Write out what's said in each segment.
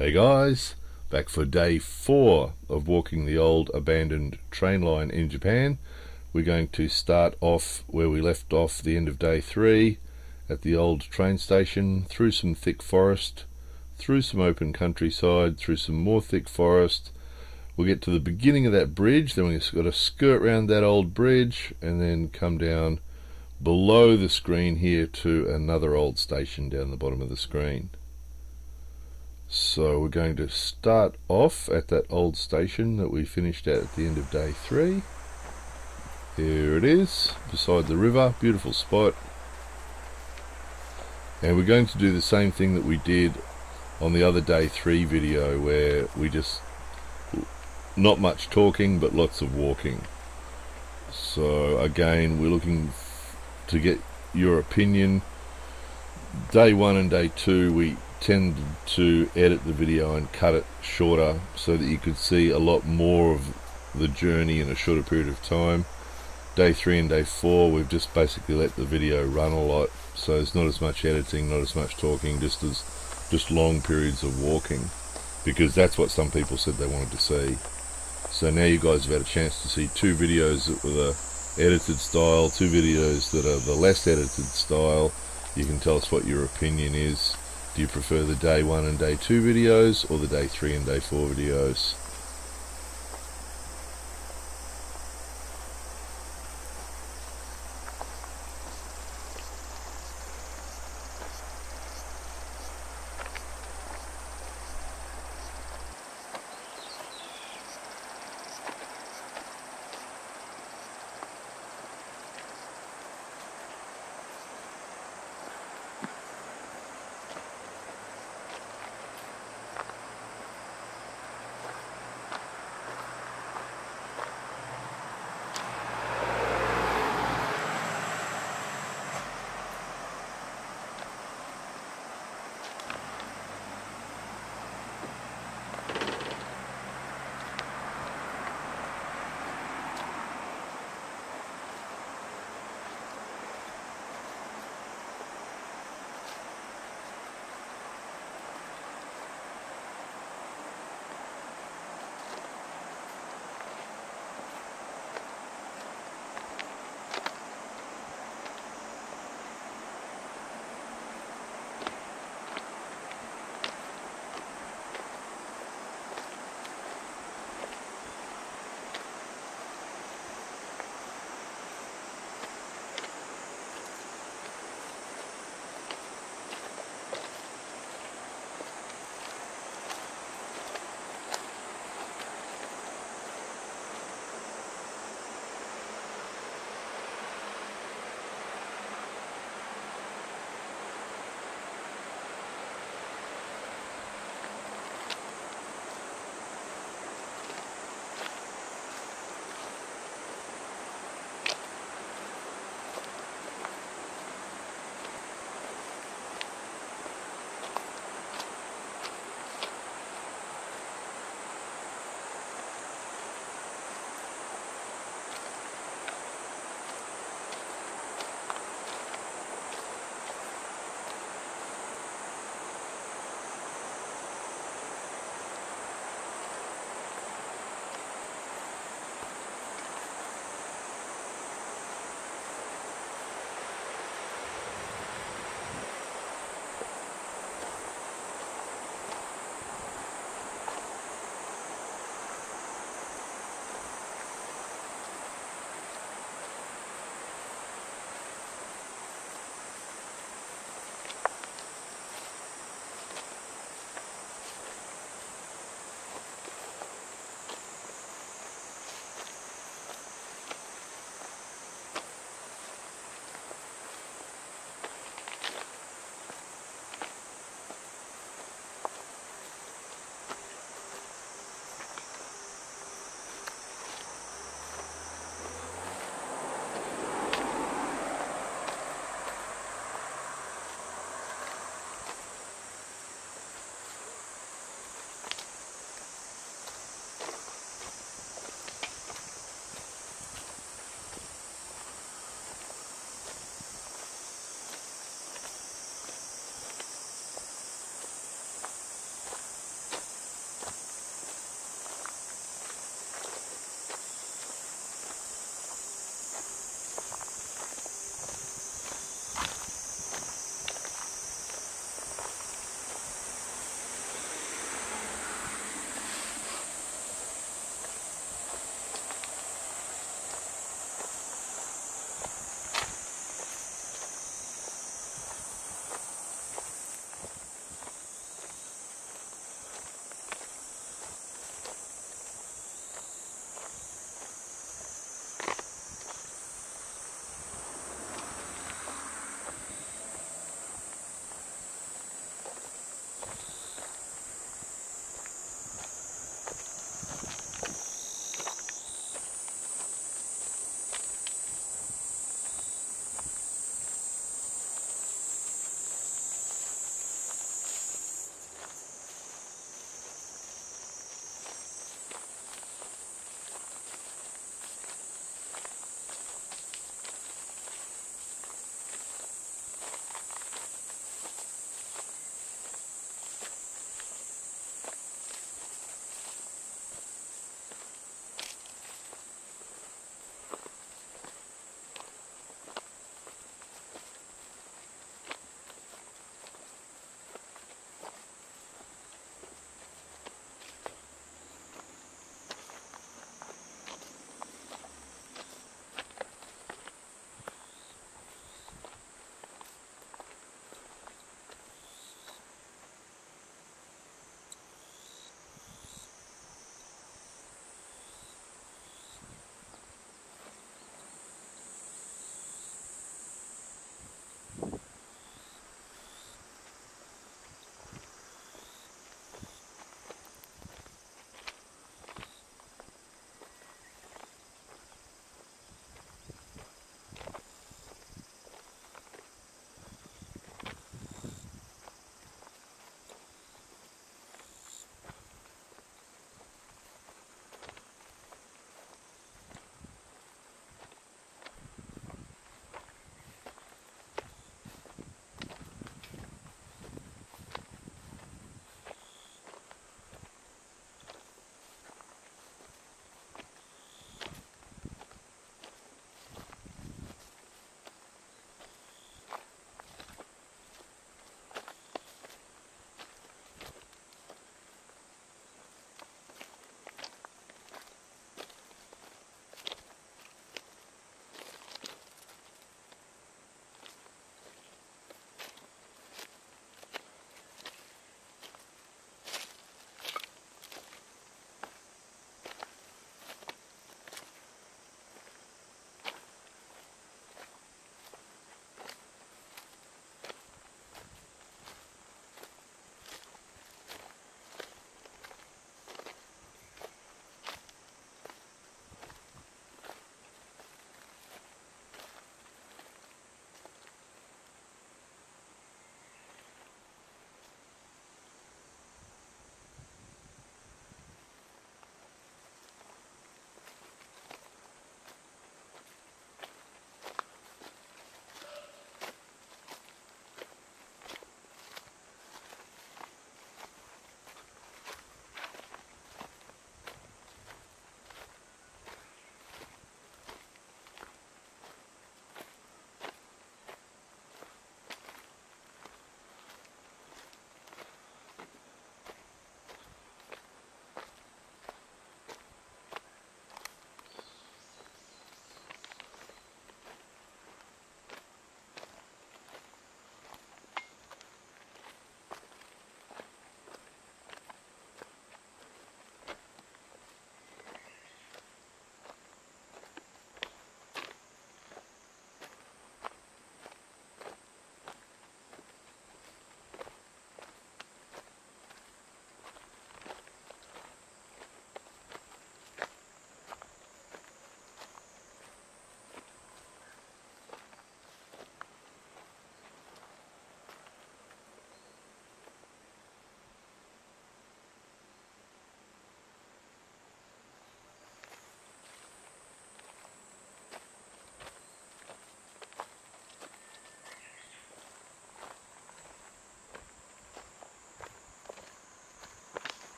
Hey guys, back for day four of walking the old abandoned train line in Japan. We're going to start off where we left off the end of day three at the old train station, through some thick forest, through some open countryside, through some more thick forest. We'll get to the beginning of that bridge, then we've got to skirt around that old bridge and then come down below the screen here to another old station down the bottom of the screen. So we're going to start off at that old station that we finished at at the end of day three. Here it is, beside the river, beautiful spot. And we're going to do the same thing that we did on the other day three video where we just, not much talking but lots of walking. So again, we're looking to get your opinion. Day one and day two, we tended to edit the video and cut it shorter so that you could see a lot more of the journey in a shorter period of time. Day three and day four, we've just basically let the video run a lot, so there's not as much editing, not as much talking, just as just long periods of walking, because that's what some people said they wanted to see. So now you guys have had a chance to see two videos that were the edited style, two videos that are the less edited style. You can tell us what your opinion is. Do you prefer the day one and day two videos or the day three and day four videos?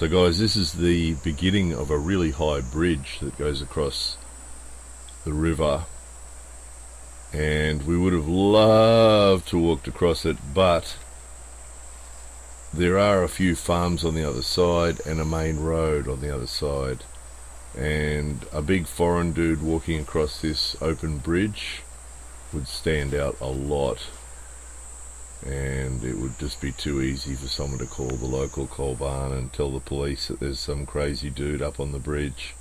So guys, this is the beginning of a really high bridge that goes across the river. And we would have loved to walked across it but there are a few farms on the other side and a main road on the other side. And a big foreign dude walking across this open bridge would stand out a lot and it would just be too easy for someone to call the local koban and tell the police that there's some crazy dude up on the bridge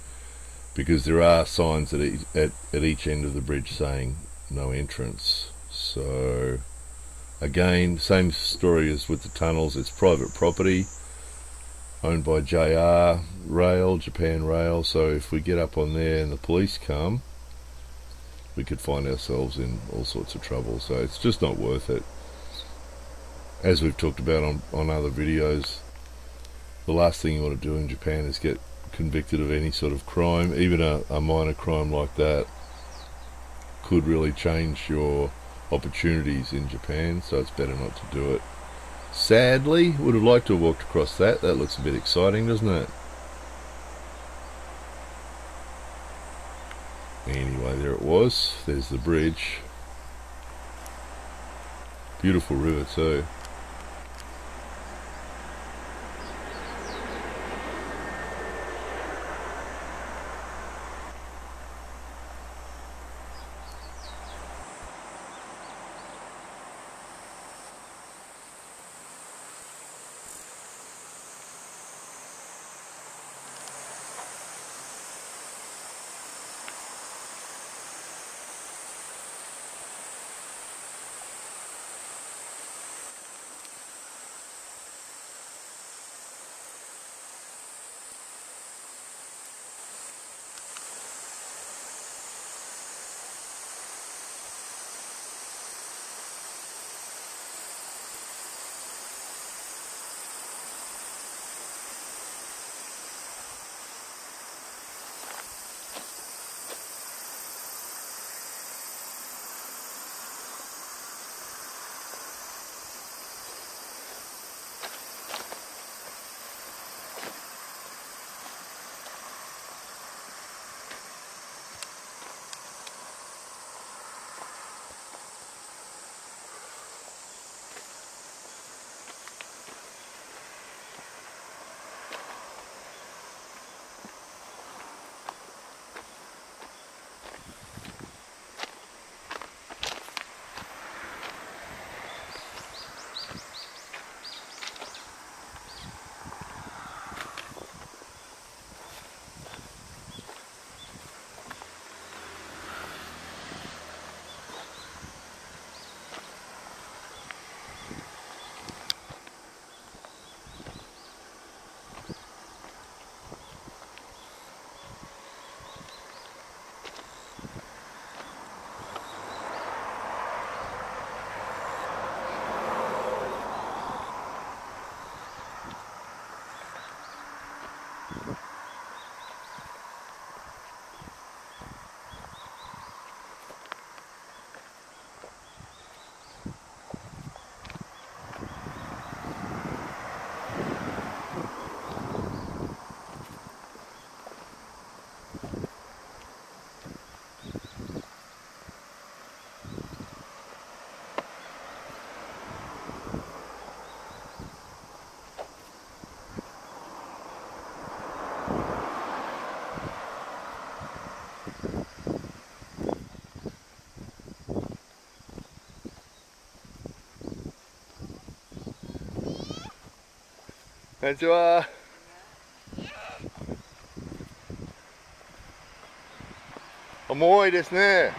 because there are signs at each, at, at each end of the bridge saying no entrance. So again same story as with the tunnels. It's private property owned by JR Rail Japan Rail. So if we get up on there and the police come we could find ourselves in all sorts of trouble. So it's just not worth it as we've talked about on, on other videos, the last thing you want to do in Japan is get convicted of any sort of crime, even a, a minor crime like that could really change your opportunities in Japan, so it's better not to do it. Sadly, would have liked to have walked across that. That looks a bit exciting, doesn't it? Anyway, there it was. There's the bridge. Beautiful river too. こんにちは。重いですね。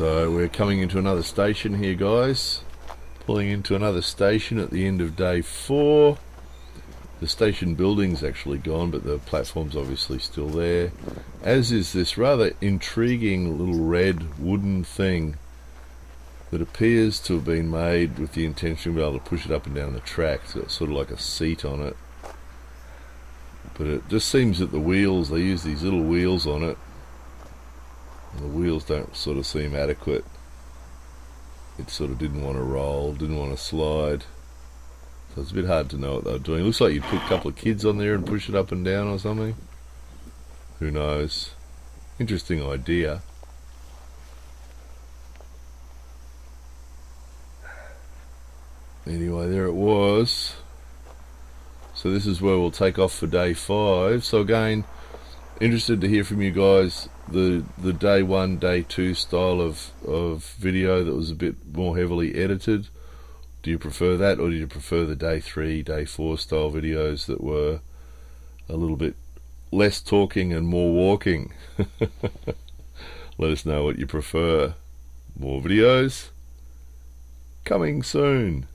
So we're coming into another station here guys. Pulling into another station at the end of day four. The station building's actually gone, but the platform's obviously still there. As is this rather intriguing little red wooden thing that appears to have been made with the intention of being able to push it up and down the track. So it's sort of like a seat on it. But it just seems that the wheels, they use these little wheels on it. And the wheels don't sort of seem adequate. It sort of didn't want to roll, didn't want to slide. So it's a bit hard to know what they're doing. It looks like you'd put a couple of kids on there and push it up and down or something. Who knows? Interesting idea. Anyway, there it was. So this is where we'll take off for day five. So again, interested to hear from you guys the the day one, day two style of of video that was a bit more heavily edited. Do you prefer that, or do you prefer the day three, day four style videos that were a little bit less talking and more walking? Let us know what you prefer. More videos coming soon.